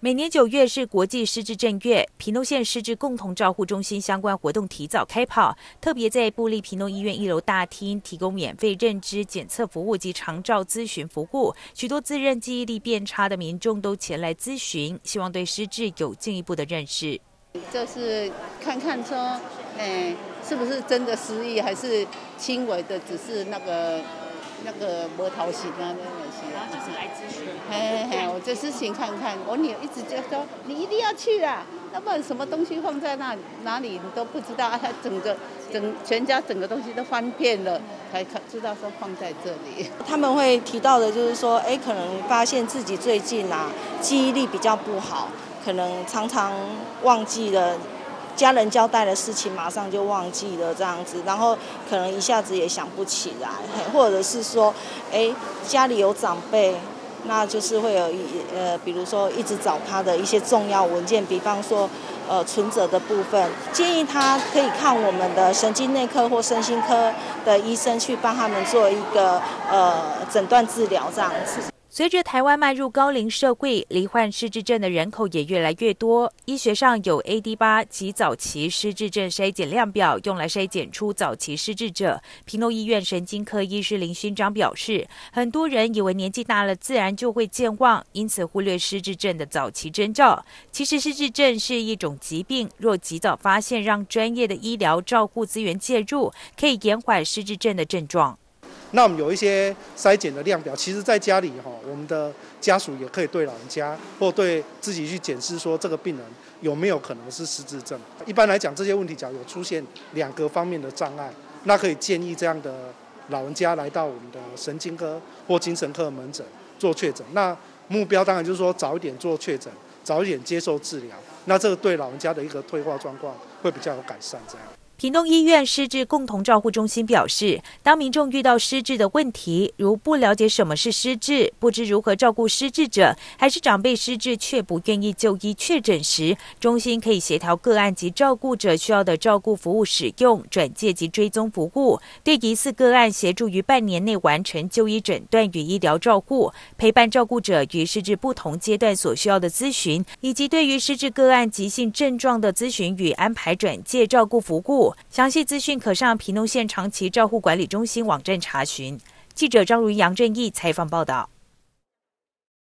每年九月是国际失智症月，屏东县失智共同照护中心相关活动提早开跑，特别在布利屏东医院一楼大厅提供免费认知检测服务及长照咨询服务。许多自认记忆力变差的民众都前来咨询，希望对失智有进一步的认识。就是看看说，哎，是不是真的失忆，还是轻微的，只是那个。那个摸头型啊，那些，然后就是来咨询。嘿嘿，我就咨询看看。我女儿一直就说你一定要去啊，要不然什么东西放在那哪里你都不知道啊。她整个整全家整个东西都翻遍了，才看知道说放在这里。他们会提到的就是说，哎，可能发现自己最近啊记忆力比较不好，可能常常忘记了。家人交代的事情，马上就忘记了这样子，然后可能一下子也想不起来，或者是说，哎，家里有长辈，那就是会有一呃，比如说一直找他的一些重要文件，比方说呃存折的部分，建议他可以看我们的神经内科或身心科的医生去帮他们做一个呃诊断治疗这样子。随着台湾迈入高龄社会，罹患失智症的人口也越来越多。医学上有 AD 八及早期失智症筛检量表，用来筛检出早期失智者。平东医院神经科医师林勋章表示，很多人以为年纪大了自然就会健忘，因此忽略失智症的早期征兆。其实失智症是一种疾病，若及早发现，让专业的医疗照顾资源介入，可以延缓失智症的症状。那我们有一些筛检的量表，其实在家里哈，我们的家属也可以对老人家或对自己去检视说这个病人有没有可能是失智症。一般来讲，这些问题假如有出现两个方面的障碍，那可以建议这样的老人家来到我们的神经科或精神科门诊做确诊。那目标当然就是说早一点做确诊，早一点接受治疗，那这个对老人家的一个退化状况会比较有改善这样。屏东医院失智共同照护中心表示，当民众遇到失智的问题，如不了解什么是失智，不知如何照顾失智者，还是长辈失智却不愿意就医确诊时，中心可以协调个案及照顾者需要的照顾服务使用、转介及追踪服务，对疑似个案协助于半年内完成就医诊断与医疗照顾，陪伴照顾者于失智不同阶段所需要的咨询，以及对于失智个案急性症状的咨询与安排转介照顾服务。详细资讯可上平东县长期照护管理中心网站查询。记者张如杨正义采访报道。